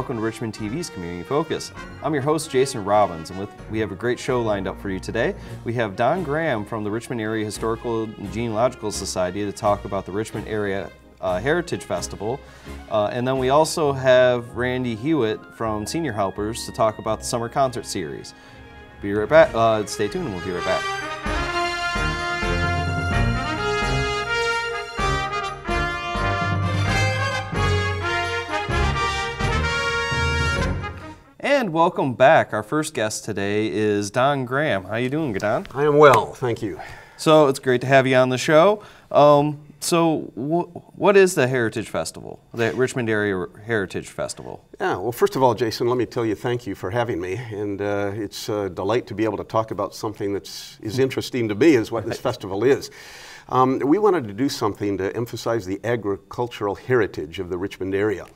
Welcome to Richmond TV's Community Focus. I'm your host Jason Robbins and with, we have a great show lined up for you today. We have Don Graham from the Richmond Area Historical and Genealogical Society to talk about the Richmond Area uh, Heritage Festival. Uh, and then we also have Randy Hewitt from Senior Helpers to talk about the summer concert series. Be right back. Uh, stay tuned and we'll be right back. And welcome back. Our first guest today is Don Graham. How are you doing, Don? I am well, thank you. So it's great to have you on the show. Um, so wh what is the Heritage Festival, the Richmond Area Heritage Festival? Yeah, well, first of all, Jason, let me tell you thank you for having me. And uh, it's a delight to be able to talk about something that's is interesting to me, is what this festival is. Um, we wanted to do something to emphasize the agricultural heritage of the Richmond area.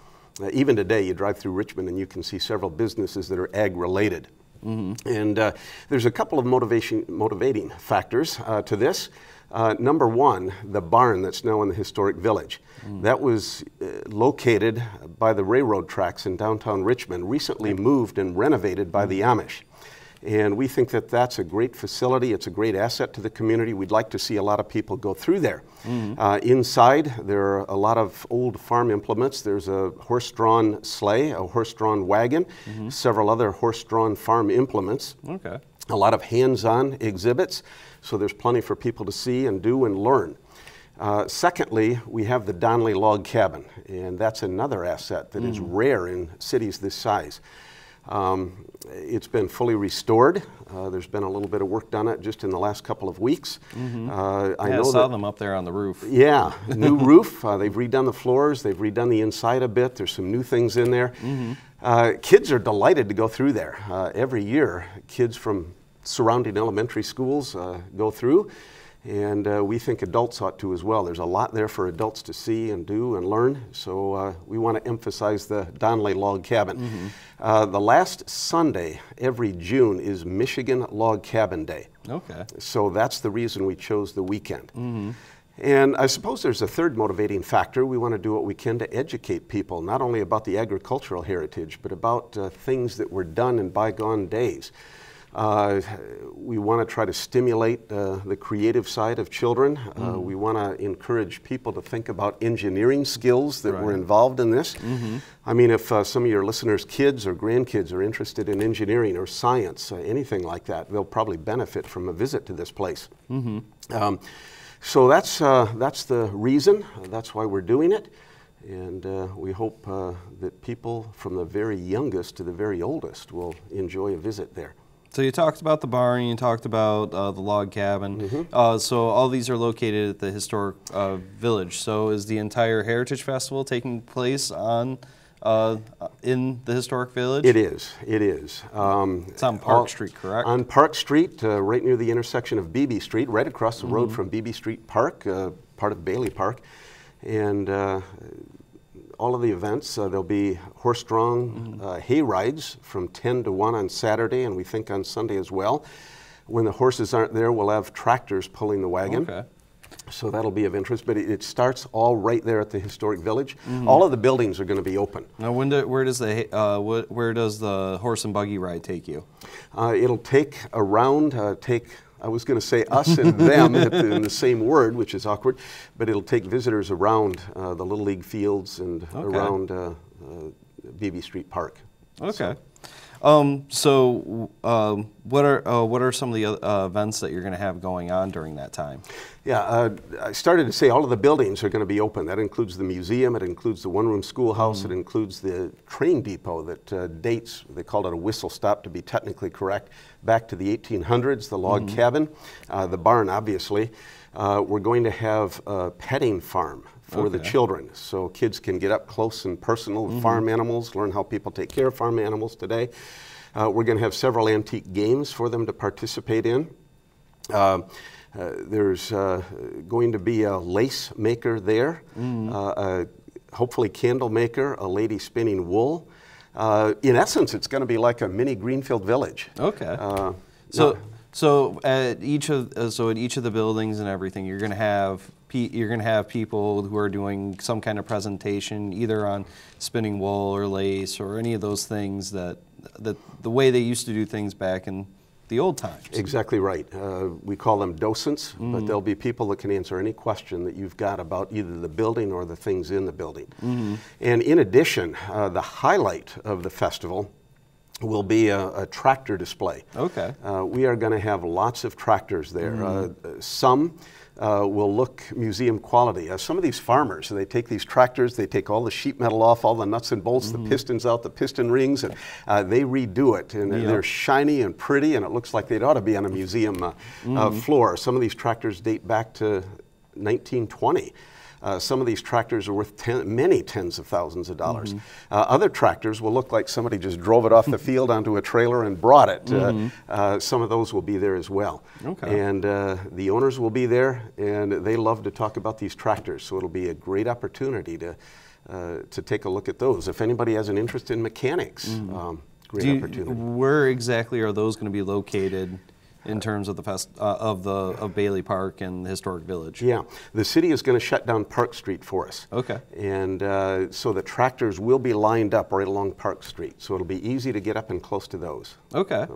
Uh, even today, you drive through Richmond and you can see several businesses that are ag related. Mm-hmm. And uh, there's a couple of motivation, motivating factors uh, to this. Uh, number one, the barn that's now in the historic village. Mm. That was uh, located by the railroad tracks in downtown Richmond, recently moved and renovated by mm. the Amish. And we think that that's a great facility. It's a great asset to the community. We'd like to see a lot of people go through there. Mm-hmm. Uh, inside, there are a lot of old farm implements. There's a horse drawn sleigh, a horse drawn wagon, mm-hmm. several other horse drawn farm implements. Okay. A lot of hands on exhibits. So there's plenty for people to see and do and learn. Uh, secondly, we have the Donnelly Log Cabin, and that's another asset that mm. is rare in cities this size. Um, it's been fully restored. Uh, there's been a little bit of work done it just in the last couple of weeks. Mm-hmm. Uh, I yeah, know I saw that, them up there on the roof. Yeah, new roof. Uh, they've redone the floors. They've redone the inside a bit. There's some new things in there. Mm-hmm. Uh, kids are delighted to go through there. Uh, every year, kids from surrounding elementary schools uh, go through and uh, we think adults ought to as well. There's a lot there for adults to see and do and learn, so uh, we want to emphasize the Donnelly Log Cabin. Mm-hmm. Uh, the last Sunday every June is Michigan Log Cabin Day. Okay. So that's the reason we chose the weekend. Mm-hmm. And I suppose there's a third motivating factor. We want to do what we can to educate people, not only about the agricultural heritage, but about uh, things that were done in bygone days. Uh, we want to try to stimulate uh, the creative side of children. Uh, mm. we want to encourage people to think about engineering skills that right. were involved in this. Mm-hmm. I mean, if uh, some of your listeners' kids or grandkids are interested in engineering or science, uh, anything like that, they'll probably benefit from a visit to this place. Mm-hmm. Um, so that's, that's the reason, that's why we're doing it. And uh, we hope uh, that people from the very youngest to the very oldest will enjoy a visit there. So you talked about the barn, you talked about uh, the log cabin. Mm -hmm. uh, so all these are located at the historic uh, village. So is the entire Heritage Festival taking place on uh, in the historic village? It is. It is. Um, it's on Park all, Street, correct? On Park Street, uh, right near the intersection of Beebe Street, right across the mm -hmm. road mm-hmm. from Beebe Street Park, uh, part of Bailey Park, and all of the events. Uh, there'll be horse-drawn mm-hmm. uh, hay rides from 10 to 1 on Saturday, and we think on Sunday as well. When the horses aren't there, we'll have tractors pulling the wagon. Okay. So that'll be of interest, but it, it starts all right there at the historic village. Mm-hmm. All of the buildings are going to be open. Now, when do, where does the uh, where does the horse and buggy ride take you? Uh, it'll take around uh, take I was going to say us and them in the same word, which is awkward, but it'll take visitors around uh, the Little League fields and okay. around uh, uh, Beebe Street Park. Okay. So, um, so, um, what are uh, what are some of the uh, events that you're going to have going on during that time? Yeah, uh, I started to say all of the buildings are going to be open. That includes the museum, it includes the one-room schoolhouse, mm. it includes the train depot that uh, dates. They called it a whistle stop to be technically correct, back to the 1800s. The log mm. cabin, uh, the barn, obviously. Uh, we're going to have a petting farm for okay. the children. So kids can get up close and personal with mm -hmm. farm animals, learn how people take care of farm animals today. Uh, we're going to have several antique games for them to participate in. Uh, uh, there's uh, going to be a lace maker there, mm -hmm. hopefully candle maker, a lady spinning wool. Uh, in essence, it's going to be like a mini Greenfield village. Okay. so, so at each of so at each of the buildings and everything, you're going to have you're going to have people who are doing some kind of presentation, either on spinning wool or lace or any of those things that that the way they used to do things back in the old times. Exactly right. Uh, we call them docents, Mm-hmm. but there'll be people that can answer any question that you've got about either the building or the things in the building. Mm-hmm. And in addition, uh, the highlight of the festival will be a, a tractor display. Okay. Uh, we are going to have lots of tractors there. Mm-hmm. Uh, some uh, will look museum quality. Uh, some of these farmers, they take these tractors, they take all the sheet metal off, all the nuts and bolts, Mm-hmm. the pistons out, the piston rings, and uh, they redo it. And they're shiny and pretty, and it looks like they'd ought to be on a museum uh, uh, Mm-hmm. floor. Some of these tractors date back to 1920. Uh, some of these tractors are worth ten, many tens of thousands of dollars. Mm-hmm. Uh, other tractors will look like somebody just drove it off the field onto a trailer and brought it. Uh, uh, some of those will be there as well. Okay. And uh, the owners will be there, and they love to talk about these tractors. So it'll be a great opportunity to uh, to take a look at those. If anybody has an interest in mechanics, um, great Mm-hmm. Do you- opportunity. where exactly are those going to be located in terms of the fest, uh, of the of Bailey Park and the historic village? Yeah, the city is going to shut down Park Street for us. Okay. And uh, so the tractors will be lined up right along Park Street. So it'll be easy to get up and close to those. Okay.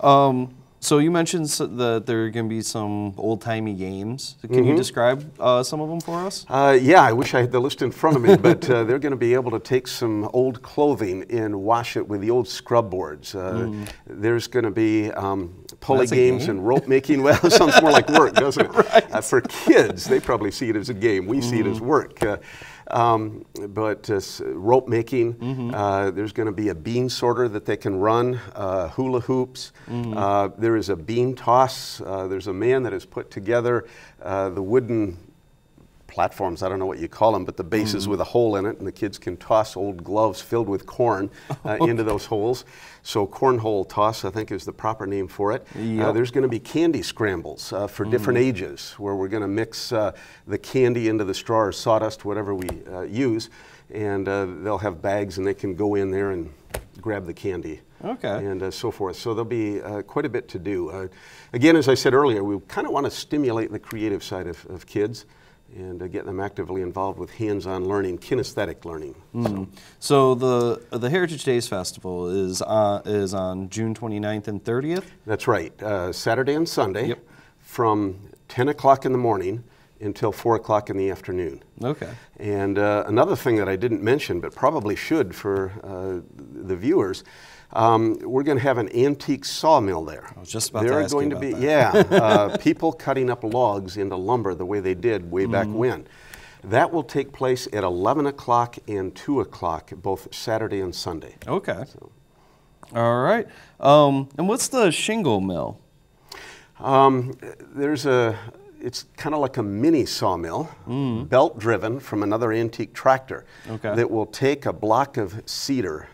Um, so you mentioned that there are going to be some old timey games. Can Mm-hmm. you describe uh, some of them for us? Uh, yeah, I wish I had the list in front of me, but uh, they're going to be able to take some old clothing and wash it with the old scrub boards. Uh, There's going to be um, pulley That's games game? and rope making. Well, it sounds more like work, doesn't it? Uh, for kids, they probably see it as a game. We see it as work. Uh, um, but uh, rope making, uh, there's going to be a bean sorter that they can run, uh, hula hoops. Uh, there is a bean toss. Uh, there's a man that has put together uh, the wooden platforms, I don't know what you call them, but the bases Mm-hmm. with a hole in it, and the kids can toss old gloves filled with corn uh, into those holes. So, cornhole toss, I think, is the proper name for it. Uh, there's going to be candy scrambles uh, for different Mm-hmm. ages, where we're going to mix uh, the candy into the straw or sawdust, whatever we uh, use, and uh, they'll have bags, and they can go in there and grab the candy Okay. and uh, so forth. So there'll be uh, quite a bit to do. Uh, again, as I said earlier, we kind of want to stimulate the creative side of, of kids and uh, get them actively involved with hands-on learning, kinesthetic learning. Mm-hmm. So the the Heritage Days Festival is uh, is on June 29th and 30th. That's right. Uh, Saturday and Sunday Yep. from 10 o'clock in the morning until 4 o'clock in the afternoon. Okay. And uh, another thing that I didn't mention, but probably should for uh, the viewers, um, we're going to have an antique sawmill there. I was just about to there ask are going you to be, about yeah, uh, people cutting up logs into lumber the way they did way back Mm-hmm. when. That will take place at 11 o'clock and 2 o'clock, both Saturday and Sunday. Okay. All right. Um, and what's the shingle mill? Um, there's a, it's kind of like a mini sawmill, belt driven from another antique tractor Okay. that will take a block of cedar,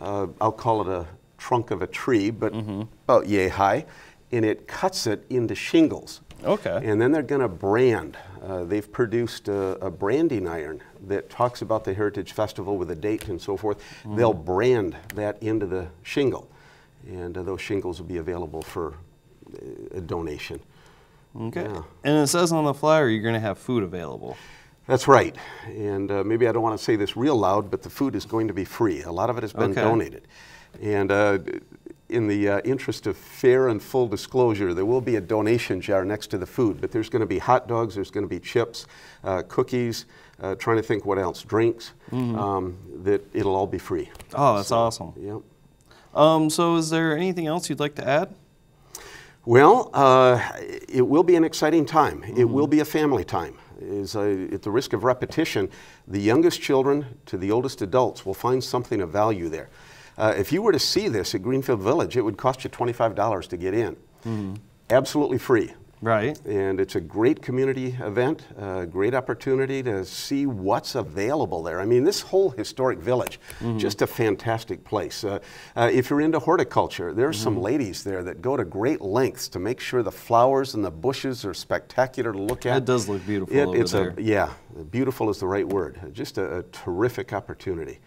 uh, I'll call it a trunk of a tree, but about yay high, and it cuts it into shingles. Okay. And then they're going to brand. Uh, they've produced a, a branding iron that talks about the Heritage Festival with a date and so forth. They'll brand that into the shingle, and uh, those shingles will be available for uh, a donation. Okay. Yeah. And it says on the flyer you're going to have food available. That's right. And uh, maybe I don't want to say this real loud, but the food is going to be free. A lot of it has been Okay. donated. And uh, in the uh, interest of fair and full disclosure, there will be a donation jar next to the food, but there's going to be hot dogs, there's going to be chips, uh, cookies, uh, trying to think what else, drinks, um, that it'll all be free. Oh, that's awesome. Yep. Um, so is there anything else you'd like to add? Well, uh, it will be an exciting time. It will be a family time. Is uh, at the risk of repetition, the youngest children to the oldest adults will find something of value there. Uh, if you were to see this at Greenfield Village, it would cost you $25 to get in. Absolutely free. Right. And it's a great community event, a great opportunity to see what's available there. I mean, this whole historic village, just a fantastic place. Uh, uh, if you're into horticulture, there are some ladies there that go to great lengths to make sure the flowers and the bushes are spectacular to look at. It does look beautiful It- over it's there. A, yeah, beautiful is the right word. Just a, a terrific opportunity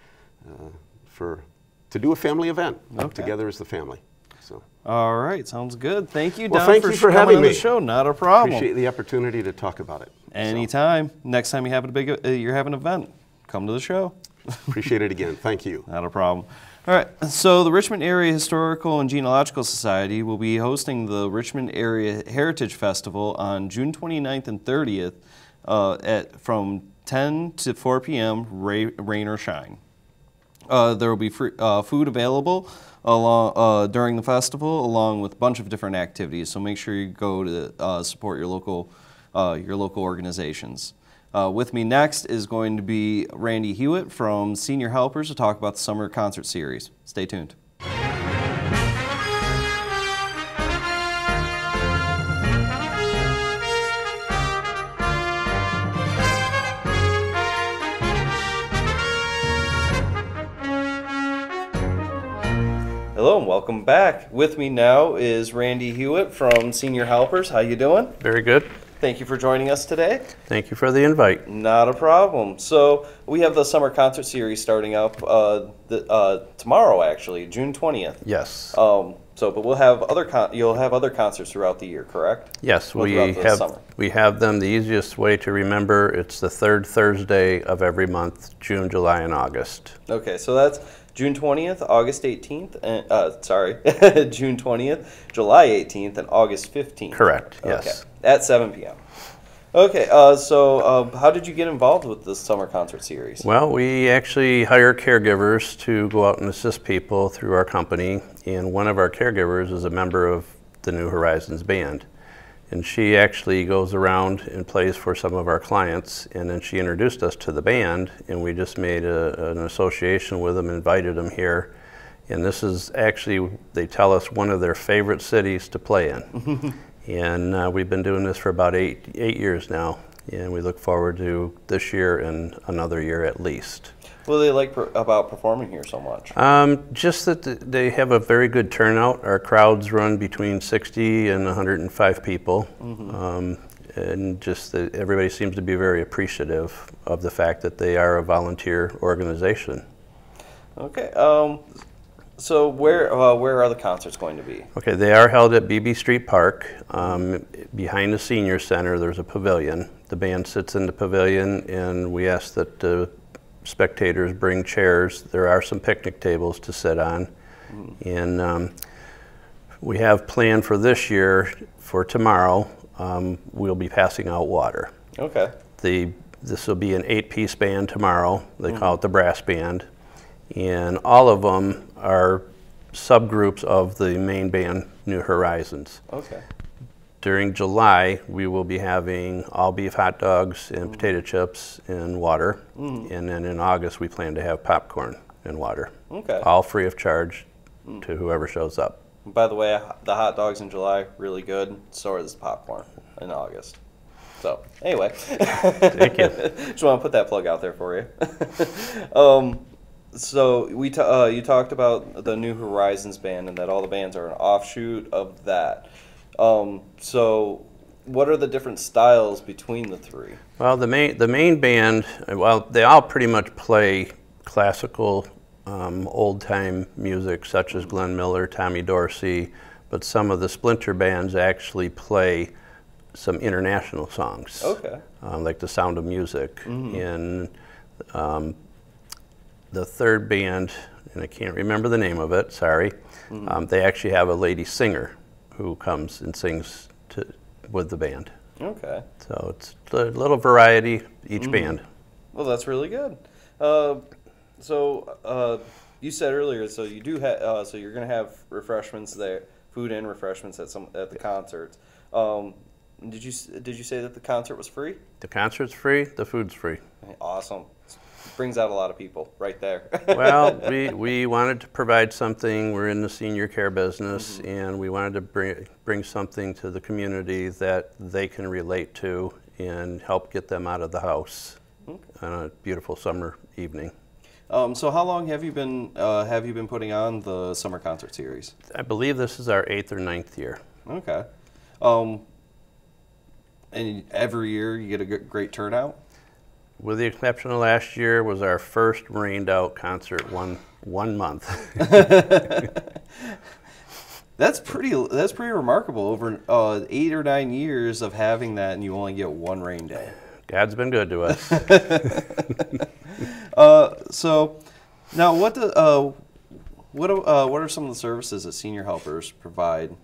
uh, for to do a family event Okay. together as the family. So All right. Sounds good. Thank you, Well, Don, thank for you for having on the show. Not a problem. appreciate the opportunity to talk about it. Anytime. Next time you have a big, uh, you're having an event, come to the show. Appreciate it again. Thank you. Not a problem. All right, so the Richmond Area Historical and Genealogical Society will be hosting the Richmond Area Heritage Festival on June 29th and 30th uh, at from 10 to 4 p.m. Rain or shine. Uh, there will be free, uh, food available along, uh, during the festival, along with a bunch of different activities. So make sure you go to support your local, your local organizations. Uh, with me next is going to be Randy Hewitt from Senior Helpers to talk about the summer concert series. Stay tuned. Hello and welcome back. With me now is Randy Hewitt from Senior Helpers. How you doing? Very good. Thank you for joining us today. Thank you for the invite. Not a problem. So we have the summer concert series starting up uh, the, uh, tomorrow, actually, June twentieth. Yes. Um, so, but we'll have other con- you'll have other concerts throughout the year, correct? yes, well, we have summer. we have them the easiest way to remember. It's the third Thursday of every month, June, July, and August. Okay, so that's June twentieth, August eighteenth, and uh, sorry, June twentieth, July eighteenth, and August fifteenth. Correct, yes. Okay, at seven p.m. Okay, uh, so uh, how did you get involved with this summer concert series? Well, we actually hire caregivers to go out and assist people through our company, and one of our caregivers is a member of the New Horizons band. And she actually goes around and plays for some of our clients, and then she introduced us to the band, and we just made a, an association with them, invited them here. And this is actually, they tell us, one of their favorite cities to play in. and uh, we've been doing this for about eight, eight years now, and we look forward to this year and another year at least. What do they like per- about performing here so much? Um, just that th- they have a very good turnout. Our crowds run between 60 and 105 people. Um, and just that everybody seems to be very appreciative of the fact that they are a volunteer organization. Okay. Um, so where uh, where are the concerts going to be? Okay, they are held at Beebe Street Park. Um, behind the senior center, there's a pavilion. The band sits in the pavilion, and we ask that the spectators bring chairs. There are some picnic tables to sit on. And um, we have planned for this year, for tomorrow, um, we'll be passing out water. Okay. The, this will be an eight-piece band tomorrow. They call it the brass band. And all of them are subgroups of the main band, New Horizons. Okay. During July, we will be having all beef hot dogs and potato chips and water. And then in August, we plan to have popcorn and water. Okay. All free of charge to whoever shows up. By the way, the hot dogs in July really good. So is the popcorn in August. So anyway, Thank you. just want to put that plug out there for you. um, so we ta- uh, you talked about the New Horizons band and that all the bands are an offshoot of that. Um, so what are the different styles between the three? Well, the main the main band, well, they all pretty much play classical, um, old time music such as Glenn Miller, Tommy Dorsey, but some of the splinter bands actually play some international songs, Okay. um, like The Sound of Music. And um, the third band, and I can't remember the name of it, sorry, um, they actually have a lady singer who comes and sings to, with the band. Okay. So it's a little variety each band. Well, that's really good. Uh, so uh, you said earlier, so you do have, uh, so you're gonna have refreshments there, food and refreshments at some at the concerts. Um, did you did you say that the concert was free? The concert's free, the food's free. Awesome. Brings out a lot of people right there. Well, we, we wanted to provide something, we're in the senior care business, and we wanted to bring, bring something to the community that they can relate to and help get them out of the house on a beautiful summer evening. um, so how long have you been uh, have you been putting on the summer concert series? I believe this is our eighth or ninth year. Okay. Um, and every year you get a great turnout. With the exception of last year, was our first rained out concert one, one month. That's pretty. That's pretty remarkable. Over uh, eight or nine years of having that, and you only get one rain day. God's been good to us. Uh, so, now what do, uh, what are, uh, what are some of the services that senior helpers provide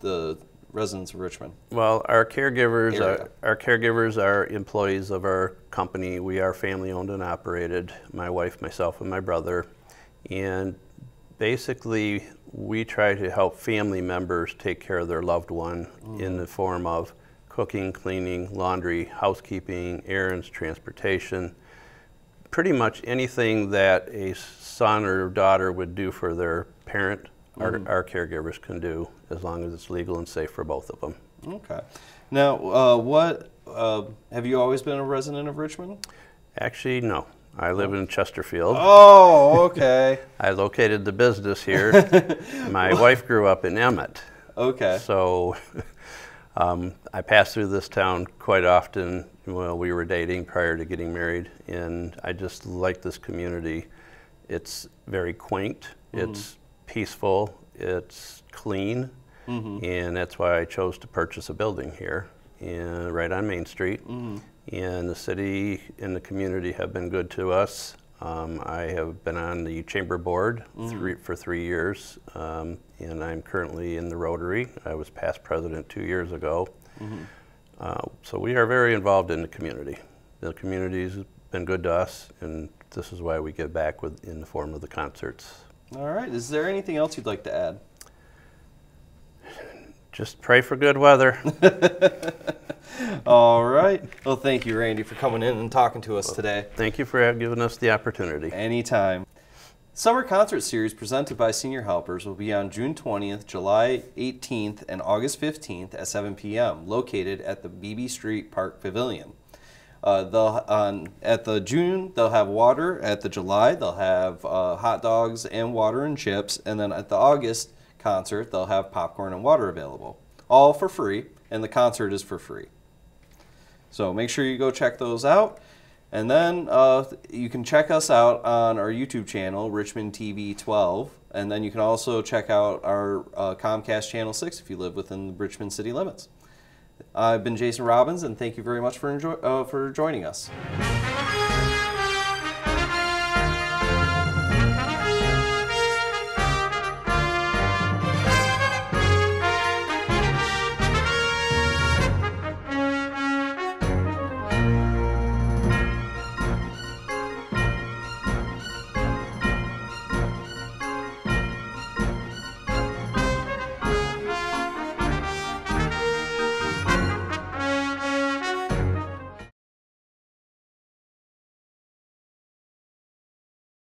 the residents of Richmond? well, our caregivers are, our caregivers are employees of our company. We are family owned and operated. My wife, myself, and my brother, and basically we try to help family members take care of their loved one mm. in the form of cooking, cleaning, laundry, housekeeping, errands, transportation. pretty much anything that a son or daughter would do for their parent, our, our caregivers can do as long as it's legal and safe for both of them. Okay. Now, uh, what uh, have you always been a resident of Richmond? Actually, no. I live in Chesterfield. Oh, okay. I located the business here. My wife grew up in Emmett. okay. So um, I passed through this town quite often while we were dating prior to getting married, and I just like this community. It's very quaint, it's peaceful, it's clean, and that's why I chose to purchase a building here, and right on Main Street. And the city and the community have been good to us. Um, I have been on the chamber board three, for three years, um, and I'm currently in the Rotary. I was past president two years ago. Uh, so we are very involved in the community. The community's been good to us, and this is why we give back with, in the form of the concerts. All right. Is there anything else you'd like to add? Just pray for good weather. All right. Well, thank you, Randy, for coming in and talking to us today. Thank you for giving us the opportunity. Anytime. Summer concert series presented by Senior Helpers will be on June 20th, July 18th, and August 15th at 7 p.m. located at the Beebe Street Park Pavilion. Uh, they'll on at the June they'll have water. At the July they'll have uh, hot dogs and water and chips, and then at the August concert they'll have popcorn and water available, all for free, and the concert is for free. So make sure you go check those out. And then uh, you can check us out on our YouTube channel, Richmond TV 12. And then you can also check out our uh, Comcast Channel 6 if you live within the Richmond city limits. I've been Jason Robbins, and thank you very much for, enjoy- uh, for joining us.